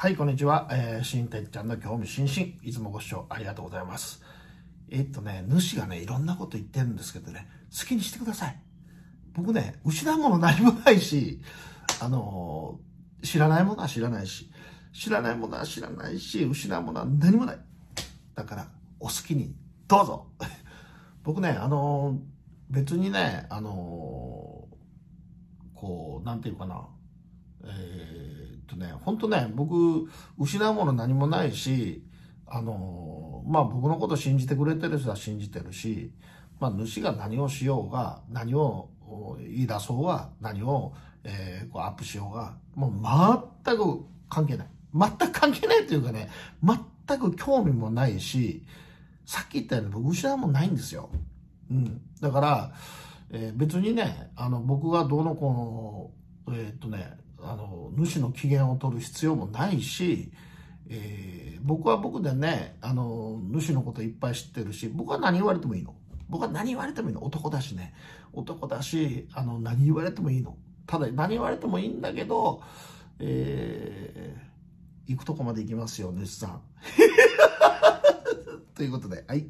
はい、こんにちは。えー、しんてっちゃんの興味津々。いつもご視聴ありがとうございます。えー、っとね、主がね、いろんなこと言ってるんですけどね、好きにしてください。僕ね、失うもの何もないし、あのー、知らないものは知らないし、知らないものは知らないし、失うものは何もない。だから、お好きに、どうぞ。僕ね、あのー、別にね、あのこう、なんていうかな、えー、とね、本当ね、僕、失うもの何もないし、あの、まあ僕のこと信じてくれてる人は信じてるし、まあ主が何をしようが、何を言い出そうが、何を、えー、こうアップしようが、もう全く関係ない。全く関係ないというかね、全く興味もないし、さっき言ったように僕失うもんないんですよ。うん。だから、えー、別にね、あの、僕がどうのこうの、えー、っとね、あの、主の機嫌を取る必要もないし、えー、僕は僕でね、あの、主のこといっぱい知ってるし、僕は何言われてもいいの。僕は何言われてもいいの。男だしね。男だし、あの、何言われてもいいの。ただ、何言われてもいいんだけど、えー、行くとこまで行きますよ、主さん。ということで、はい。